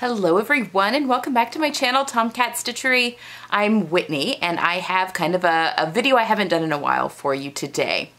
Hello everyone and welcome back to my channel TomKat Stitchery. I'm Whitney and I have kind of a, a video I haven't done in a while for you today.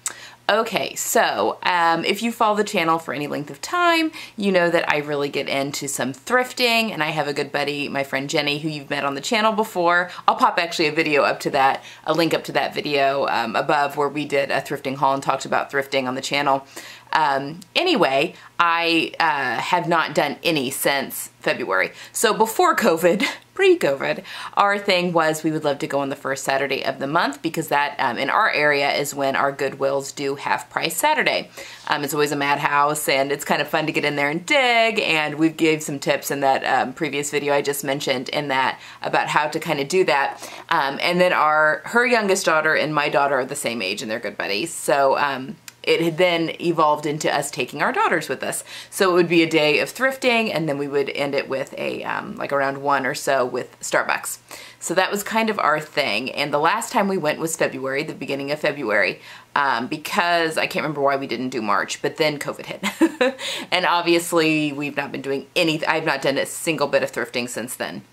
Okay, so um, if you follow the channel for any length of time, you know that I really get into some thrifting and I have a good buddy, my friend Jenni, who you've met on the channel before. I'll pop actually a video up to that, a link up to that video um, above where we did a thrifting haul and talked about thrifting on the channel. Um, anyway, I uh, have not done any since February. So before COVID, pre-COVID, our thing was we would love to go on the first Saturday of the month because that um, in our area is when our Goodwills do half price Saturday. Um, it's always a madhouse and it's kind of fun to get in there and dig and we gave some tips in that um, previous video I just mentioned in that about how to kind of do that. Um, and then our her youngest daughter and my daughter are the same age and they're good buddies. So um, it had then evolved into us taking our daughters with us. So it would be a day of thrifting and then we would end it with a, um, like around one or so with Starbucks. So that was kind of our thing. And the last time we went was February, the beginning of February, um, because I can't remember why we didn't do March, but then COVID hit. and obviously we've not been doing anything, I've not done a single bit of thrifting since then.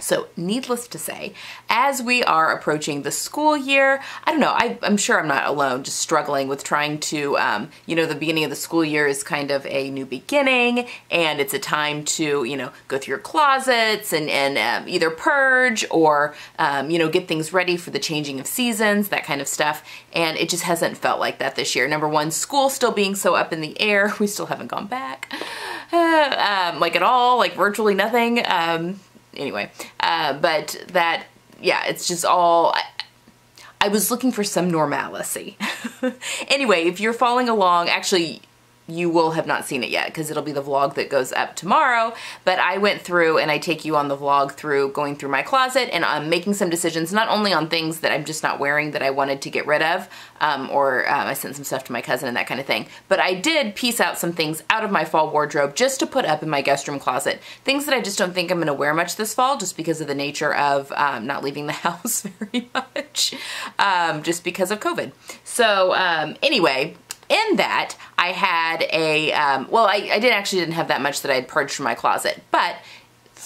So needless to say, as we are approaching the school year, I don't know, I, am sure I'm not alone, just struggling with trying to, um, you know, the beginning of the school year is kind of a new beginning and it's a time to, you know, go through your closets and, and um, either purge or, um, you know, get things ready for the changing of seasons, that kind of stuff. And it just hasn't felt like that this year. Number one, school still being so up in the air. We still haven't gone back, uh, like at all, like virtually nothing um, anyway, uh, but that, yeah, it's just all, I, I was looking for some normalcy. anyway, if you're following along, actually, you will have not seen it yet because it'll be the vlog that goes up tomorrow. But I went through and I take you on the vlog through going through my closet and I'm making some decisions, not only on things that I'm just not wearing that I wanted to get rid of, um, or um, I sent some stuff to my cousin and that kind of thing, but I did piece out some things out of my fall wardrobe just to put up in my guest room closet. Things that I just don't think I'm gonna wear much this fall just because of the nature of um, not leaving the house very much, um, just because of COVID. So um, anyway, in that I had a, um, well, I, I did actually didn't have that much that I had purged from my closet, but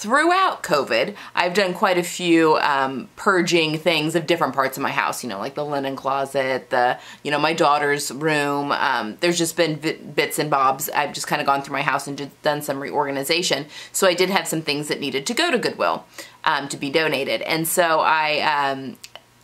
throughout COVID, I've done quite a few um, purging things of different parts of my house, you know, like the linen closet, the, you know, my daughter's room. Um, there's just been bits and bobs. I've just kind of gone through my house and done some reorganization. So I did have some things that needed to go to Goodwill um, to be donated. And so I, um,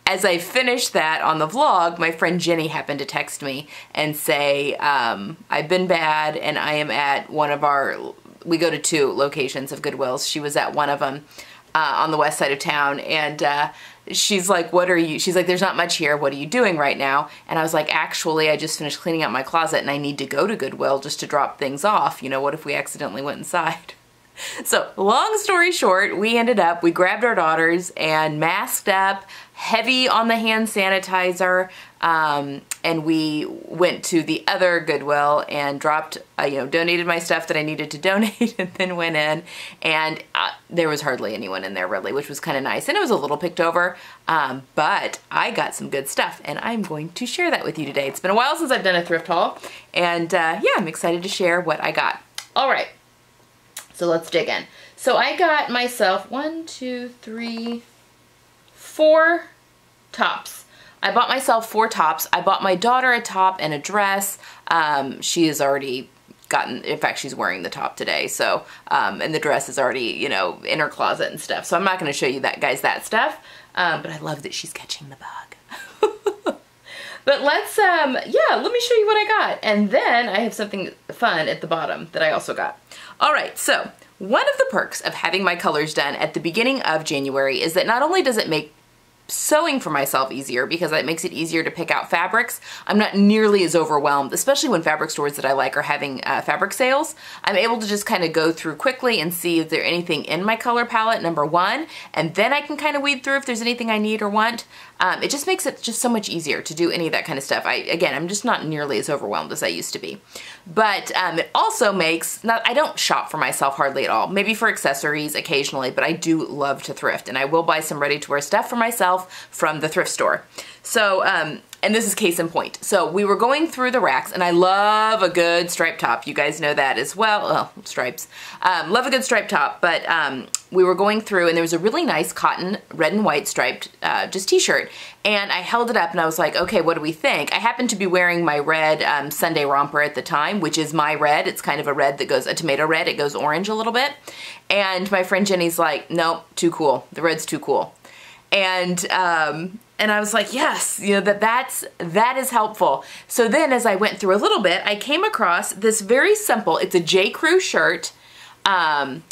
as I finished that on the vlog, my friend Jenni happened to text me and say, um, I've been bad and I am at one of our, we go to two locations of Goodwills. She was at one of them uh, on the west side of town and uh, she's like, what are you, she's like, there's not much here. What are you doing right now? And I was like, actually, I just finished cleaning out my closet and I need to go to Goodwill just to drop things off. You know, what if we accidentally went inside? So long story short, we ended up, we grabbed our daughters and masked up, heavy on the hand sanitizer, um, and we went to the other Goodwill and dropped, uh, you know, donated my stuff that I needed to donate and then went in and uh, there was hardly anyone in there really, which was kind of nice. And it was a little picked over, um, but I got some good stuff and I'm going to share that with you today. It's been a while since I've done a thrift haul and uh, yeah, I'm excited to share what I got. All right, so let's dig in. So I got myself one, two, three, four tops. I bought myself four tops. I bought my daughter a top and a dress. Um, she has already gotten, in fact, she's wearing the top today. So, um, and the dress is already, you know, in her closet and stuff. So I'm not going to show you that, guys, that stuff. Um, but I love that she's catching the bug. but let's, um, yeah, let me show you what I got. And then I have something fun at the bottom that I also got. All right, so one of the perks of having my colors done at the beginning of January is that not only does it make sewing for myself easier because that makes it easier to pick out fabrics. I'm not nearly as overwhelmed, especially when fabric stores that I like are having uh, fabric sales. I'm able to just kind of go through quickly and see if there's anything in my color palette, number one, and then I can kind of weed through if there's anything I need or want. Um, it just makes it just so much easier to do any of that kind of stuff. I Again, I'm just not nearly as overwhelmed as I used to be. But um, it also makes, not, I don't shop for myself hardly at all. Maybe for accessories occasionally, but I do love to thrift and I will buy some ready to wear stuff for myself from the thrift store. So um, and this is case in point. So we were going through the racks, and I love a good striped top. You guys know that as well. Oh, stripes. Um, love a good striped top, but um, we were going through, and there was a really nice cotton red and white striped uh, just t-shirt, and I held it up, and I was like, okay, what do we think? I happened to be wearing my red um, Sunday romper at the time, which is my red. It's kind of a red that goes, a tomato red. It goes orange a little bit. And my friend Jenni's like, nope, too cool. The red's too cool. And um, and I was like, yes, you know, that that's, that is helpful. So then as I went through a little bit, I came across this very simple, it's a J. Crew shirt, um,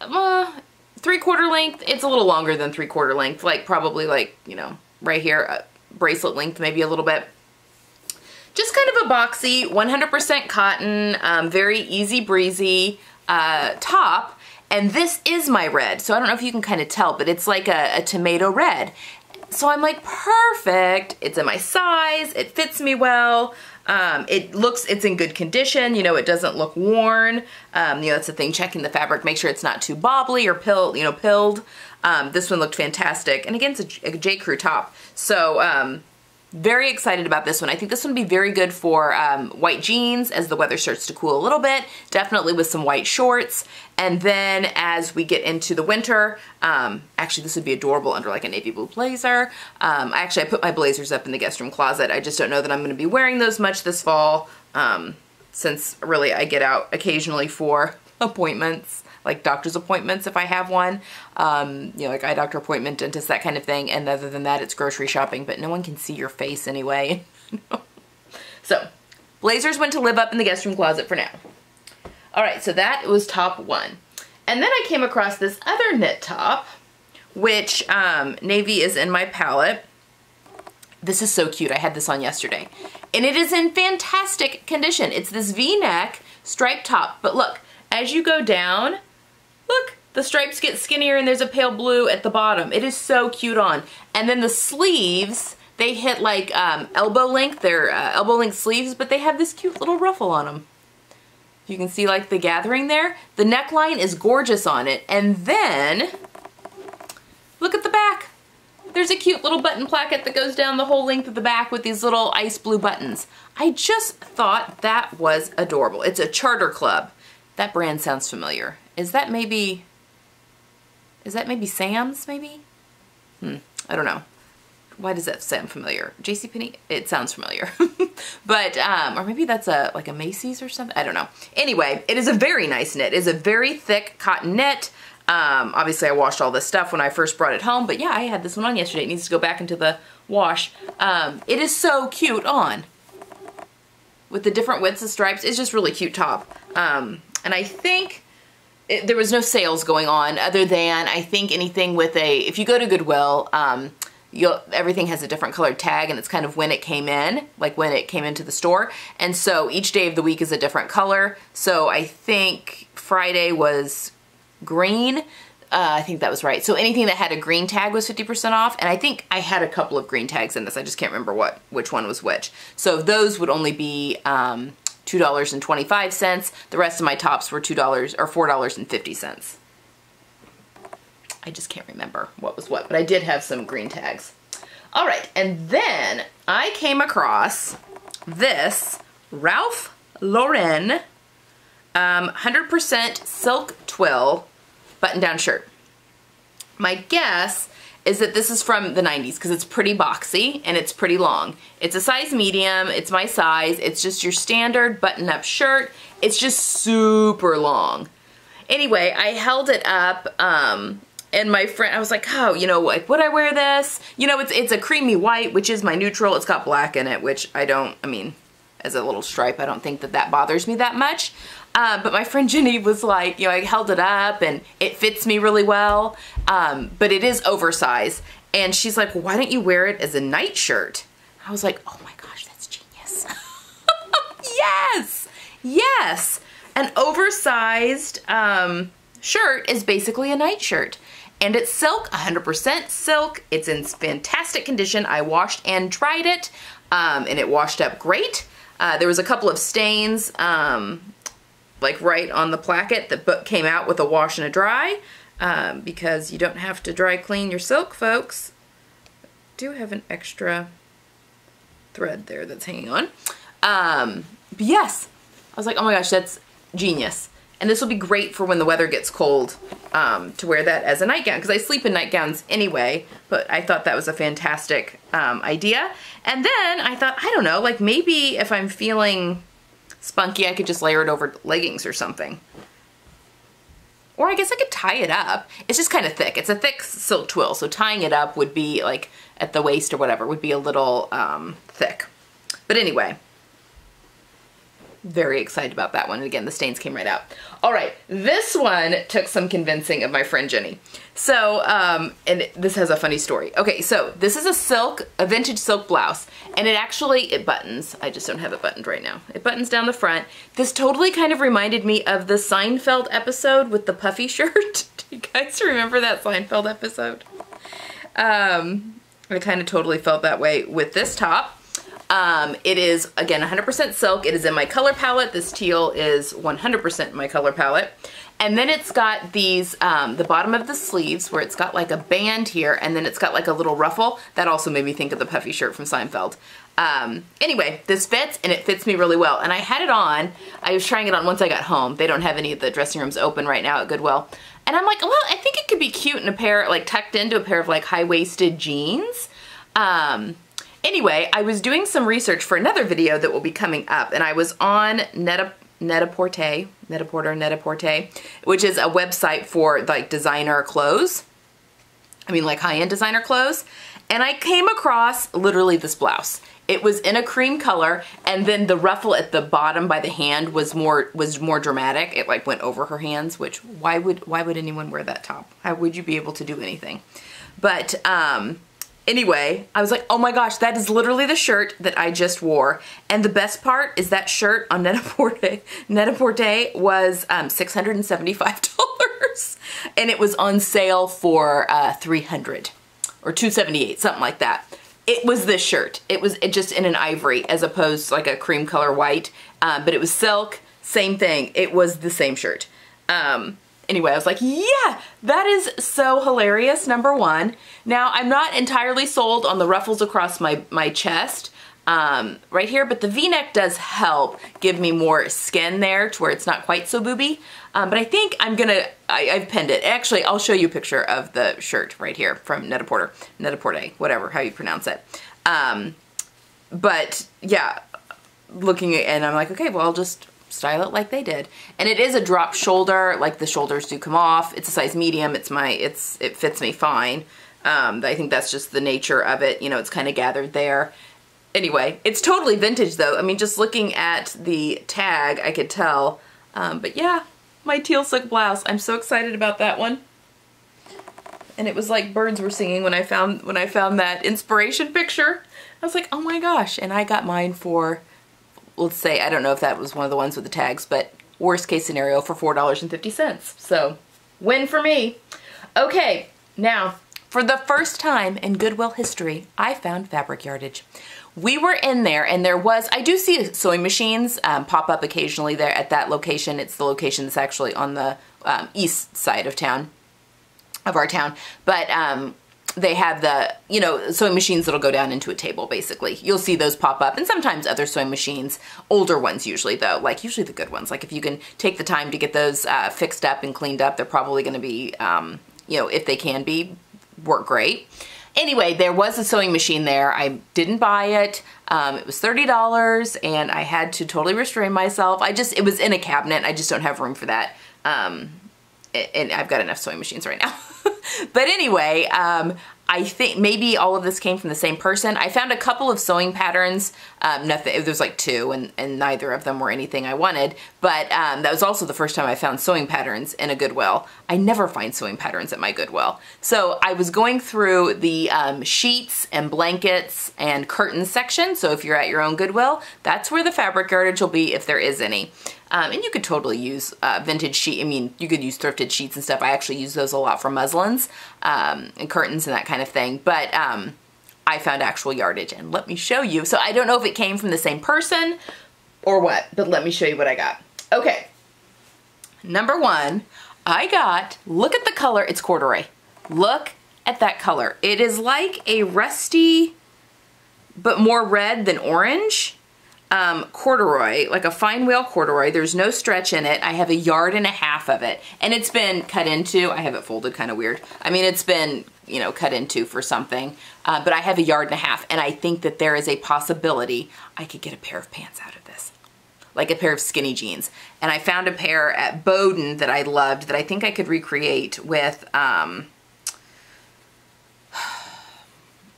uh, three quarter length. It's a little longer than three quarter length, like probably like, you know, right here, uh, bracelet length, maybe a little bit. Just kind of a boxy, 100% cotton, um, very easy breezy uh, top. And this is my red. So I don't know if you can kind of tell, but it's like a, a tomato red. So I'm like, perfect. It's in my size. It fits me well. Um, it looks, it's in good condition. You know, it doesn't look worn. Um, you know, that's the thing, checking the fabric, make sure it's not too bobbly or pill, you know, pilled. Um, this one looked fantastic. And again, it's a, a J. Crew top. So, um, very excited about this one. I think this one would be very good for um, white jeans as the weather starts to cool a little bit, definitely with some white shorts. And then as we get into the winter, um, actually this would be adorable under like a navy blue blazer. Um, actually, I put my blazers up in the guest room closet. I just don't know that I'm going to be wearing those much this fall um, since really I get out occasionally for appointments like doctor's appointments if I have one, um, you know, like eye doctor appointment, dentist, that kind of thing. And other than that, it's grocery shopping, but no one can see your face anyway. so blazers went to live up in the guest room closet for now. All right, so that was top one. And then I came across this other knit top, which um, navy is in my palette. This is so cute. I had this on yesterday. And it is in fantastic condition. It's this V-neck striped top. But look, as you go down, Look, the stripes get skinnier and there's a pale blue at the bottom. It is so cute on. And then the sleeves, they hit like um, elbow length. They're uh, elbow length sleeves, but they have this cute little ruffle on them. You can see like the gathering there. The neckline is gorgeous on it. And then, look at the back. There's a cute little button placket that goes down the whole length of the back with these little ice blue buttons. I just thought that was adorable. It's a charter club. That brand sounds familiar. Is that maybe, is that maybe Sam's maybe? Hmm, I don't know. Why does that sound familiar? JCPenney? It sounds familiar. but, um, or maybe that's a, like a Macy's or something? I don't know. Anyway, it is a very nice knit. It is a very thick cotton knit. Um, obviously I washed all this stuff when I first brought it home, but yeah, I had this one on yesterday. It needs to go back into the wash. Um, it is so cute on. With the different widths of stripes, it's just really cute top. Um, and I think it, there was no sales going on other than I think anything with a, if you go to Goodwill, um, you'll, everything has a different colored tag and it's kind of when it came in, like when it came into the store. And so each day of the week is a different color. So I think Friday was green. Uh, I think that was right. So anything that had a green tag was 50% off. And I think I had a couple of green tags in this. I just can't remember what which one was which. So those would only be um, $2.25. The rest of my tops were $2 or $4.50. I just can't remember what was what, but I did have some green tags. All right, and then I came across this Ralph Lauren 100% um, silk twill button-down shirt. My guess is that this is from the 90s because it's pretty boxy and it's pretty long. It's a size medium, it's my size, it's just your standard button-up shirt. It's just super long. Anyway, I held it up um, and my friend, I was like, oh, you know, like, would I wear this? You know, it's, it's a creamy white, which is my neutral. It's got black in it, which I don't, I mean, as a little stripe, I don't think that that bothers me that much. Uh, but my friend Jenni was like, you know, I held it up and it fits me really well, um, but it is oversized. And she's like, why don't you wear it as a nightshirt? I was like, oh my gosh, that's genius. yes, yes. An oversized um, shirt is basically a nightshirt. And it's silk, 100% silk. It's in fantastic condition. I washed and dried it, um, and it washed up great. Uh, there was a couple of stains, um, like right on the placket The book came out with a wash and a dry um, because you don't have to dry clean your silk folks. I do have an extra thread there that's hanging on. Um, but yes, I was like, oh my gosh, that's genius. And this will be great for when the weather gets cold um, to wear that as a nightgown because I sleep in nightgowns anyway, but I thought that was a fantastic um, idea. And then I thought, I don't know, like maybe if I'm feeling spunky, I could just layer it over leggings or something. Or I guess I could tie it up. It's just kind of thick. It's a thick silk twill, so tying it up would be like at the waist or whatever, would be a little um, thick. But anyway, very excited about that one. And again, the stains came right out. All right, this one took some convincing of my friend Jenni. So, um, and this has a funny story. Okay, so this is a silk, a vintage silk blouse, and it actually, it buttons. I just don't have it buttoned right now. It buttons down the front. This totally kind of reminded me of the Seinfeld episode with the puffy shirt. Do you guys remember that Seinfeld episode? Um, I kind of totally felt that way with this top. Um, it is, again, 100% silk. It is in my color palette. This teal is 100% my color palette. And then it's got these, um, the bottom of the sleeves where it's got like a band here and then it's got like a little ruffle. That also made me think of the puffy shirt from Seinfeld. Um, anyway, this fits and it fits me really well. And I had it on, I was trying it on once I got home. They don't have any of the dressing rooms open right now at Goodwill. And I'm like, well, I think it could be cute in a pair, like tucked into a pair of like high-waisted jeans. Um, Anyway, I was doing some research for another video that will be coming up, and I was on Neta Net-a-Porter, Net-a-Porter, Net-a-Porter, which is a website for like designer clothes. I mean like high-end designer clothes. And I came across literally this blouse. It was in a cream color and then the ruffle at the bottom by the hand was more was more dramatic. It like went over her hands, which why would why would anyone wear that top? How would you be able to do anything? But um Anyway, I was like, oh my gosh, that is literally the shirt that I just wore. And the best part is that shirt on Net-a-Porter, Net-a-Porter was um, $675. and it was on sale for uh, 300 or 278 something like that. It was this shirt. It was it just in an ivory as opposed to like a cream color white. Um, but it was silk, same thing. It was the same shirt. Um, anyway, I was like, yeah, that is so hilarious, number one. Now, I'm not entirely sold on the ruffles across my, my chest um, right here, but the v-neck does help give me more skin there to where it's not quite so booby. Um, but I think I'm gonna, I, have pinned it. Actually, I'll show you a picture of the shirt right here from Net-a-Porter, Net-a-Porter, whatever, how you pronounce it. Um, but yeah, looking at, and I'm like, okay, well, I'll just style it like they did. And it is a drop shoulder, like the shoulders do come off. It's a size medium. It's my, it's, it fits me fine. Um, I think that's just the nature of it. You know, it's kind of gathered there. Anyway, it's totally vintage though. I mean, just looking at the tag, I could tell. Um, but yeah, my teal silk blouse. I'm so excited about that one. And it was like birds were singing when I found when I found that inspiration picture. I was like, oh my gosh. And I got mine for let's say, I don't know if that was one of the ones with the tags, but worst case scenario for $4.50. So win for me. Okay, now for the first time in Goodwill history, I found fabric yardage. We were in there and there was, I do see sewing machines um, pop up occasionally there at that location. It's the location that's actually on the um, east side of town, of our town. But um, they have the, you know, sewing machines that'll go down into a table, basically. You'll see those pop up, and sometimes other sewing machines, older ones usually, though, like usually the good ones. Like if you can take the time to get those uh, fixed up and cleaned up, they're probably gonna be, um, you know, if they can be, work great. Anyway, there was a sewing machine there. I didn't buy it. Um, it was $30 and I had to totally restrain myself. I just, it was in a cabinet. I just don't have room for that. Um, and I've got enough sewing machines right now. but anyway, um, I think maybe all of this came from the same person. I found a couple of sewing patterns. Um, nothing. There's like two, and, and neither of them were anything I wanted. But um, that was also the first time I found sewing patterns in a Goodwill. I never find sewing patterns at my Goodwill. So I was going through the um, sheets and blankets and curtains section. So if you're at your own Goodwill, that's where the fabric yardage will be if there is any. Um, and you could totally use uh, vintage sheet. I mean, you could use thrifted sheets and stuff. I actually use those a lot for muslins um, and curtains and that kind of thing. But um, I found actual yardage and let me show you. So I don't know if it came from the same person or what, but let me show you what I got. Okay, number one, I got, look at the color, it's corduroy. Look at that color. It is like a rusty but more red than orange. Um, corduroy, like a fine wale corduroy. There's no stretch in it. I have a yard and a half of it. And it's been cut into, I have it folded kind of weird. I mean, it's been, you know, cut into for something. Uh, but I have a yard and a half. And I think that there is a possibility I could get a pair of pants out of this. Like a pair of skinny jeans. And I found a pair at Boden that I loved that I think I could recreate with, um,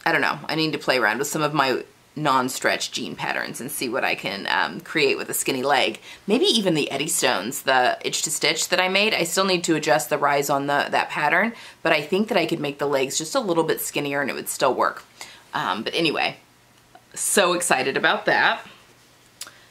I don't know. I need to play around with some of my non-stretch jean patterns and see what I can um, create with a skinny leg. Maybe even the Eddystones, the itch to stitch that I made. I still need to adjust the rise on the that pattern, but I think that I could make the legs just a little bit skinnier and it would still work. Um, but anyway, so excited about that.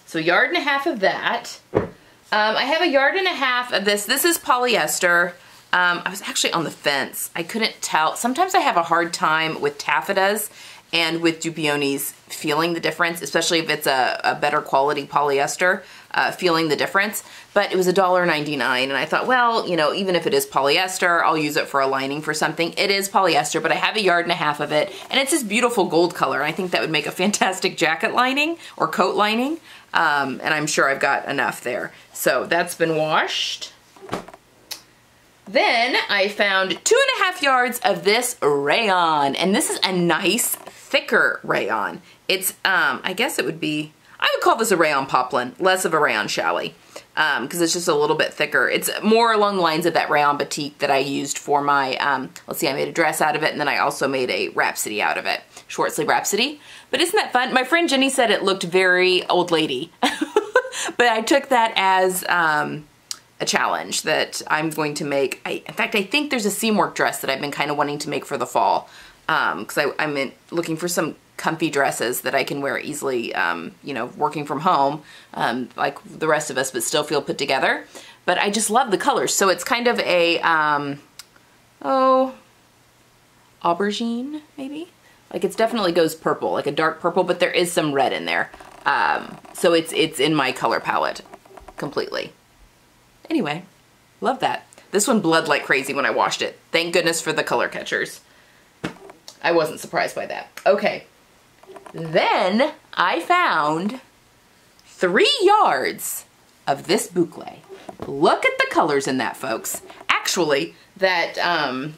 So a yard and a half of that. Um, I have a yard and a half of this. This is polyester. Um, I was actually on the fence. I couldn't tell. Sometimes I have a hard time with taffetas and with Dupionis feeling the difference, especially if it's a, a better quality polyester, uh, feeling the difference. But it was $1.99 and I thought, well, you know, even if it is polyester, I'll use it for a lining for something. It is polyester, but I have a yard and a half of it and it's this beautiful gold color. I think that would make a fantastic jacket lining or coat lining. Um, and I'm sure I've got enough there. So that's been washed. Then I found two and a half yards of this rayon, and this is a nice thicker rayon. It's, um, I guess it would be, I would call this a rayon poplin, less of a rayon because um, it's just a little bit thicker. It's more along the lines of that rayon batik that I used for my, um, let's see, I made a dress out of it, and then I also made a rhapsody out of it, short sleeve rhapsody. But isn't that fun? My friend Jenni said it looked very old lady, but I took that as, um, a challenge that I'm going to make. I, in fact, I think there's a seamwork dress that I've been kind of wanting to make for the fall because um, I'm in, looking for some comfy dresses that I can wear easily, um, you know, working from home, um, like the rest of us, but still feel put together. But I just love the colors. So it's kind of a, um, oh, aubergine, maybe? Like it's definitely goes purple, like a dark purple, but there is some red in there. Um, so it's, it's in my color palette completely. Anyway, love that. This one bled like crazy when I washed it. Thank goodness for the color catchers. I wasn't surprised by that. Okay. Then I found three yards of this boucle. Look at the colors in that, folks. Actually, that um,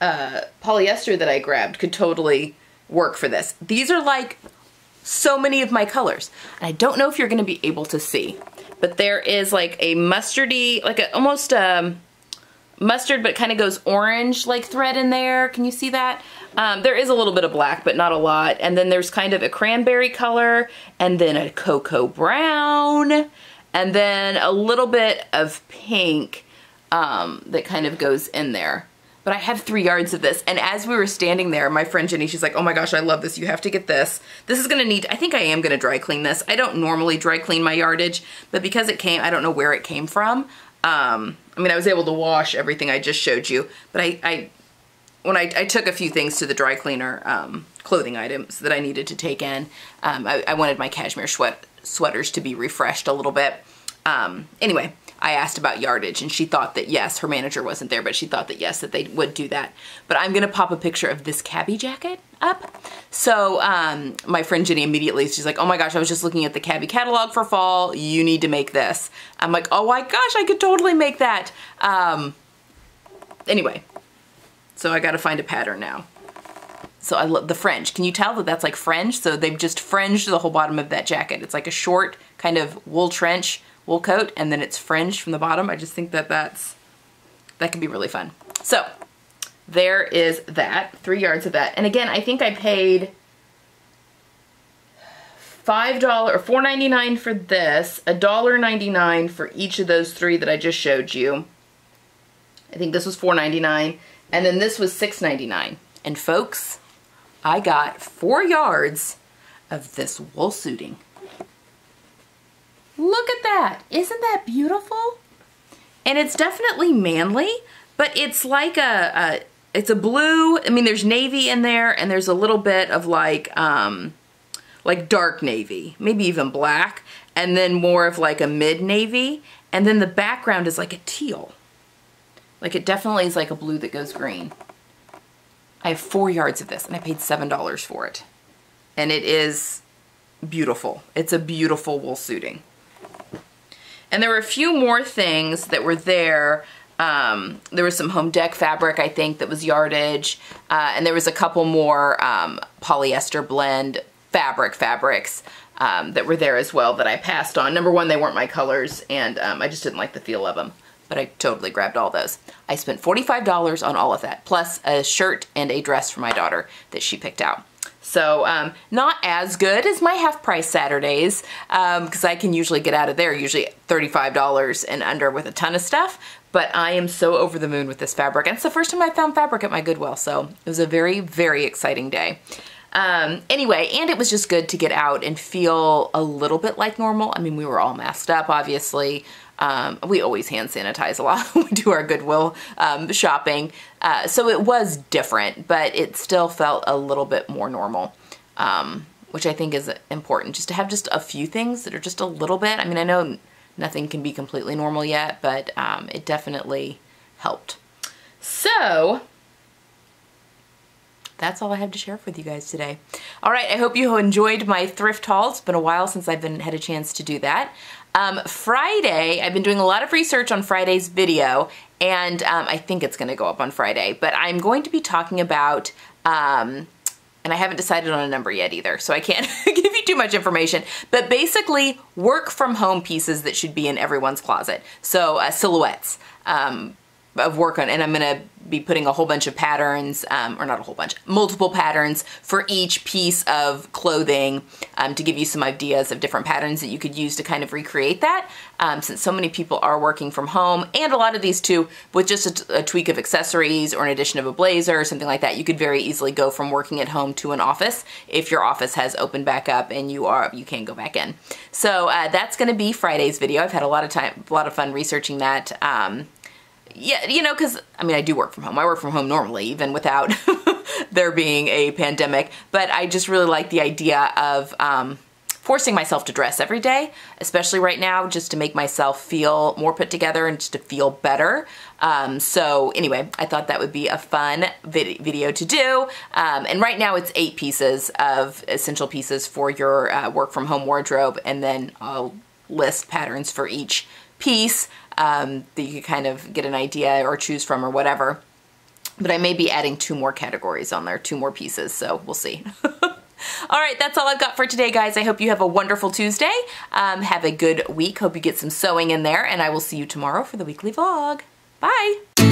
uh, polyester that I grabbed could totally work for this. These are like so many of my colors. And I don't know if you're gonna be able to see, but there is like a mustardy, like a, almost um, mustard, but kind of goes orange like thread in there. Can you see that? Um, there is a little bit of black, but not a lot. And then there's kind of a cranberry color and then a cocoa brown and then a little bit of pink um, that kind of goes in there but I have three yards of this. And as we were standing there, my friend Jenni, she's like, oh my gosh, I love this. You have to get this. This is gonna need, I think I am gonna dry clean this. I don't normally dry clean my yardage, but because it came, I don't know where it came from. Um, I mean, I was able to wash everything I just showed you, but I, I when I, I took a few things to the dry cleaner, um, clothing items that I needed to take in, um, I, I, wanted my cashmere sweat, sweaters to be refreshed a little bit. Um, anyway, I asked about yardage and she thought that yes, her manager wasn't there, but she thought that yes, that they would do that. But I'm gonna pop a picture of this Cabi jacket up. So um, my friend Jenni immediately, she's like, oh my gosh, I was just looking at the Cabi catalog for fall. You need to make this. I'm like, oh my gosh, I could totally make that. Um, anyway, so I gotta find a pattern now. So I love the fringe. Can you tell that that's like fringe? So they've just fringed the whole bottom of that jacket. It's like a short kind of wool trench wool coat and then it's fringed from the bottom. I just think that that's, that can be really fun. So there is that, three yards of that. And again, I think I paid $5 or $4.99 for this, $1.99 for each of those three that I just showed you. I think this was $4.99 and then this was $6.99. And folks, I got four yards of this wool suiting. Look at that. Isn't that beautiful? And it's definitely manly, but it's like a, a it's a blue. I mean, there's navy in there and there's a little bit of like, um, like dark navy, maybe even black, and then more of like a mid navy. And then the background is like a teal. Like it definitely is like a blue that goes green. I have four yards of this and I paid $7 for it and it is beautiful. It's a beautiful wool suiting. And there were a few more things that were there. Um, there was some home dec fabric, I think, that was yardage. Uh, and there was a couple more um, polyester blend fabric fabrics um, that were there as well that I passed on. Number one, they weren't my colors, and um, I just didn't like the feel of them. But I totally grabbed all those. I spent $45 on all of that, plus a shirt and a dress for my daughter that she picked out. So um, not as good as my half price Saturdays because um, I can usually get out of there usually $35 and under with a ton of stuff. But I am so over the moon with this fabric. And it's the first time I found fabric at my Goodwill. So it was a very, very exciting day. Um, anyway, and it was just good to get out and feel a little bit like normal. I mean, we were all masked up, obviously. Um, we always hand sanitize a lot when we do our Goodwill um, shopping. Uh, so it was different, but it still felt a little bit more normal, um, which I think is important. Just to have just a few things that are just a little bit. I mean, I know nothing can be completely normal yet, but um, it definitely helped. So that's all I have to share with you guys today. All right, I hope you enjoyed my thrift haul. It's been a while since I've been had a chance to do that. Um, Friday, I've been doing a lot of research on Friday's video, and um, I think it's going to go up on Friday, but I'm going to be talking about, um, and I haven't decided on a number yet either, so I can't give you too much information, but basically work from home pieces that should be in everyone's closet. So uh, silhouettes. Um, of work on and I'm gonna be putting a whole bunch of patterns um, or not a whole bunch multiple patterns for each piece of clothing um, to give you some ideas of different patterns that you could use to kind of recreate that. Um, since so many people are working from home and a lot of these too with just a, a, tweak of accessories or an addition of a blazer or something like that you could very easily go from working at home to an office if your office has opened back up and you are you can go back in. So uh, that's gonna be Friday's video. I've had a lot of time a lot of fun researching that um, yeah, you know, because I mean, I do work from home. I work from home normally, even without there being a pandemic. But I just really like the idea of um, forcing myself to dress every day, especially right now, just to make myself feel more put together and just to feel better. Um, so anyway, I thought that would be a fun vid video to do. Um, and right now it's eight pieces of essential pieces for your uh, work from home wardrobe. And then I'll list patterns for each piece um, that you could kind of get an idea or choose from or whatever. But I may be adding two more categories on there, two more pieces, so we'll see. all right, that's all I've got for today, guys. I hope you have a wonderful Tuesday. Um, have a good week. Hope you get some sewing in there, and I will see you tomorrow for the weekly vlog. Bye!